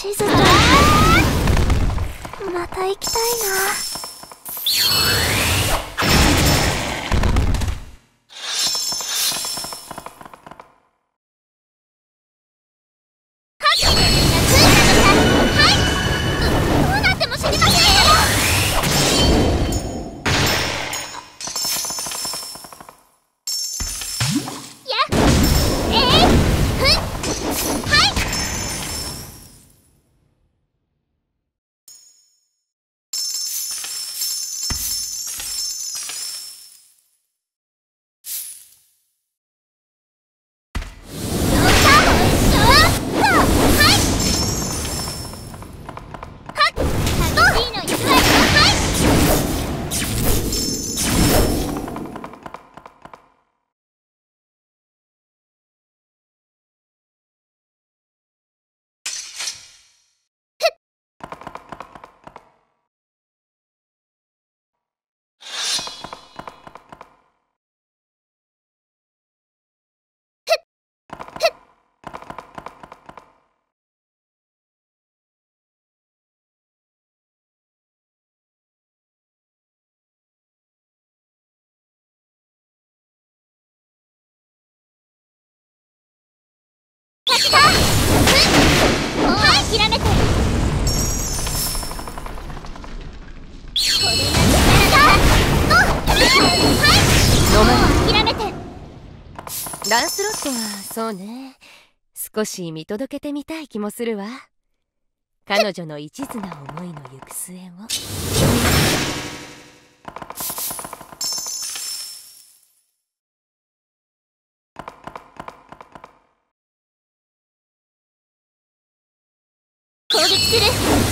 しずちゃんまた行きたいな。もう諦めて。諦めてランスロットはそうね。少し見届けてみたい気もするわ。彼女の一途な思いの行く末を攻撃する。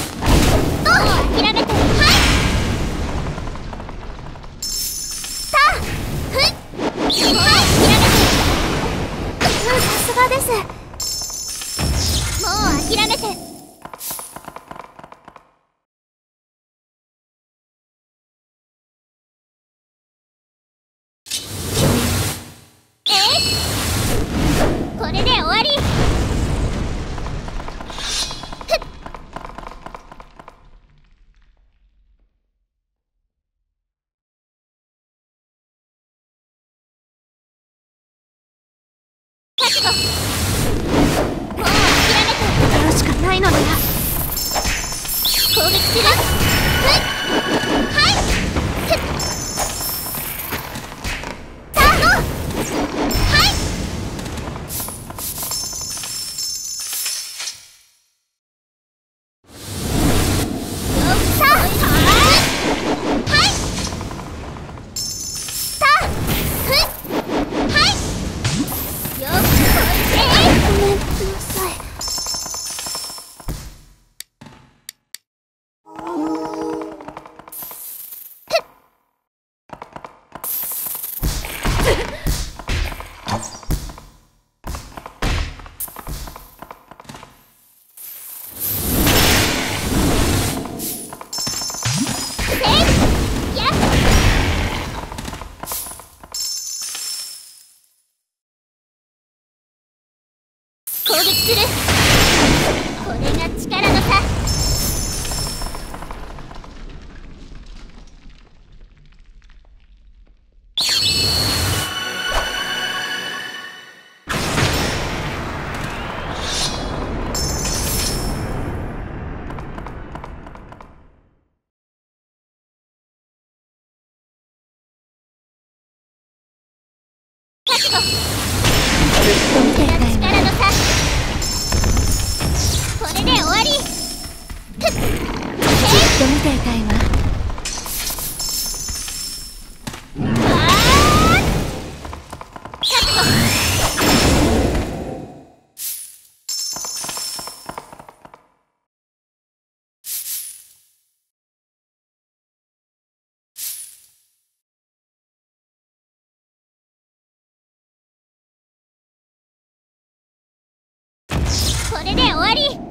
攻撃するこれが力の差。覚悟。これが力の差。で終わり。ふっと見ていたいわ。これで終わり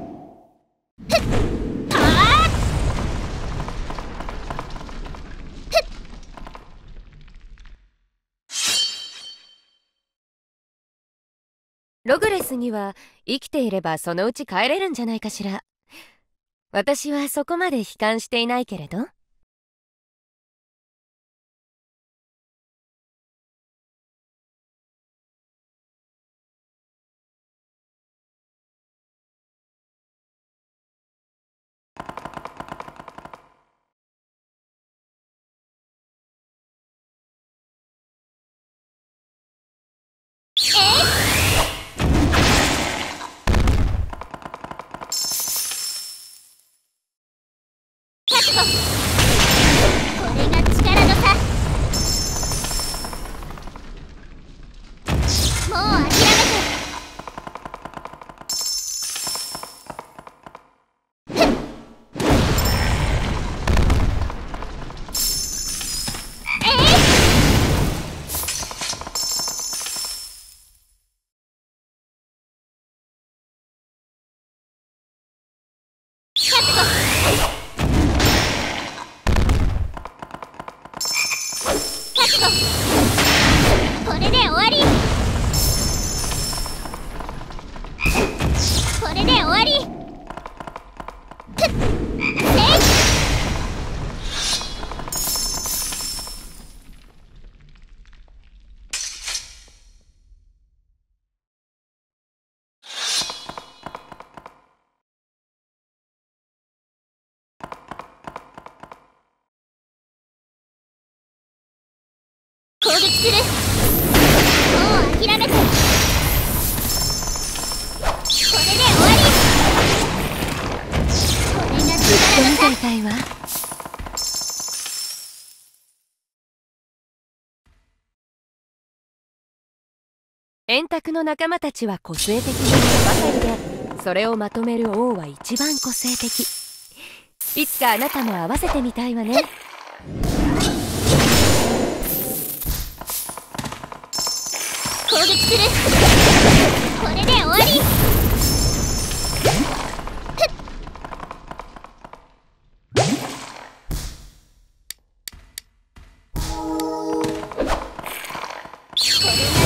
ログレスには生きていればそのうち帰れるんじゃないかしら。私はそこまで悲観していないけれど。するもう諦めて。これで終わり。これがずっと見ていた。いわ円卓の仲間たちは個性的なばかりでそれをまとめる王は一番個性的。いつかあなたも合わせてみたいわね差攻撃す。るこれで終わり。これ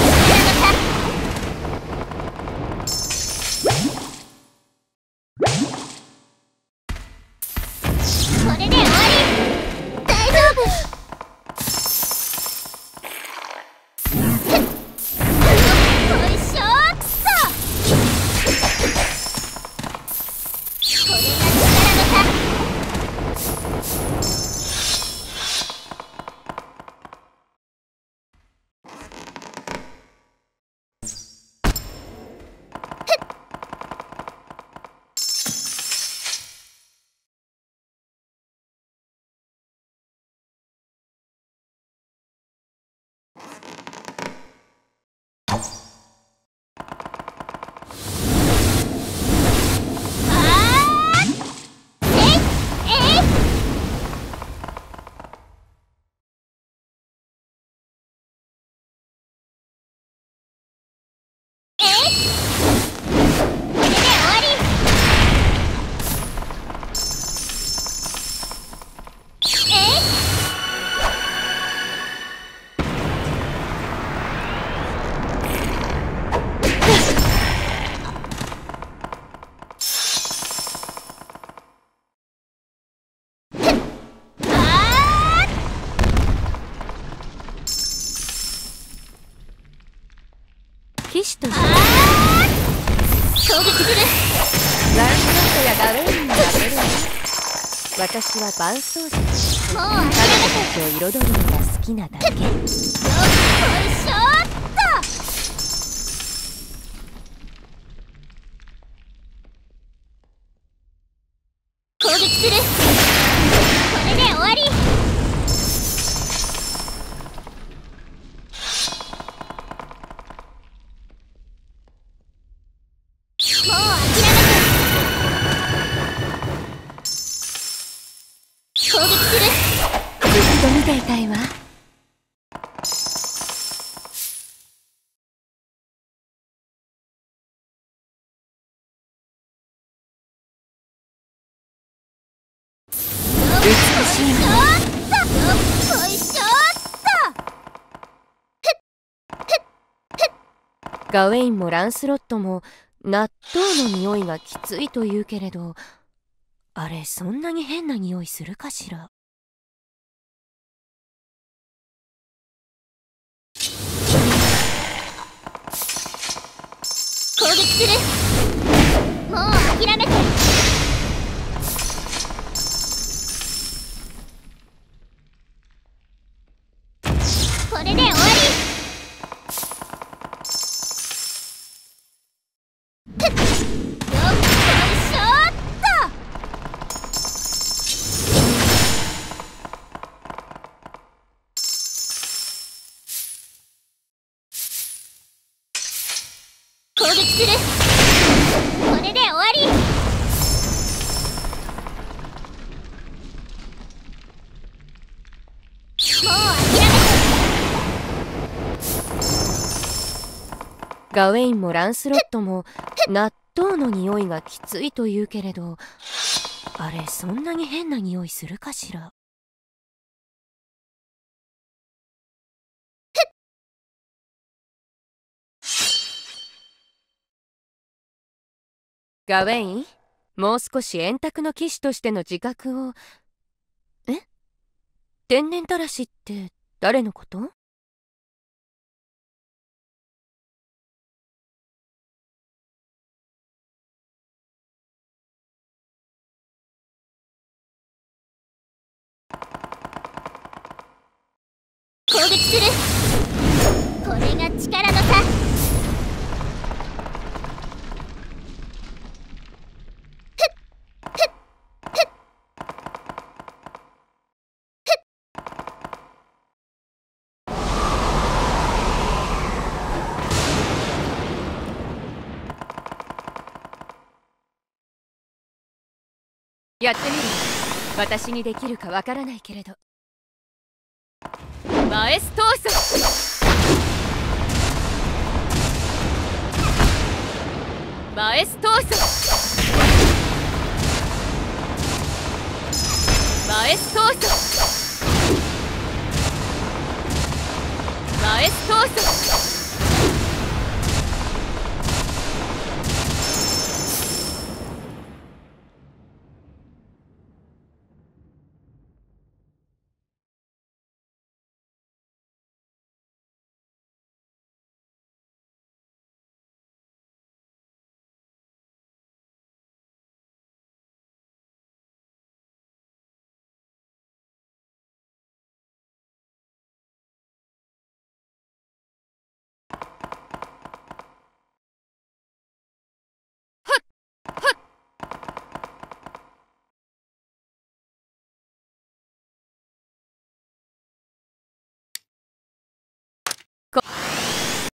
私は伴奏者。もう彼女諦めたちを彩るのが好きなだけ。よっこいし撃する。ずっと見てい。たい。わガウェインもランスロットも納豆の匂い。がきつい。と言うけれどあれそんなに変な匂いするかしら？攻撃する。もう諦めて。攻撃する。これで終わり。もう諦ガウェインもランスロットも納豆の匂いがきついと言うけれどあれそんなに変な匂いするかしら？ガウェイン？もう少し円卓の騎士としての自覚を。え？天然たらしって誰のこと？攻撃する。これが力の差。やってみる。私にできるかわからないけれど。マエストーソマエストーソマエストーソマエストーソ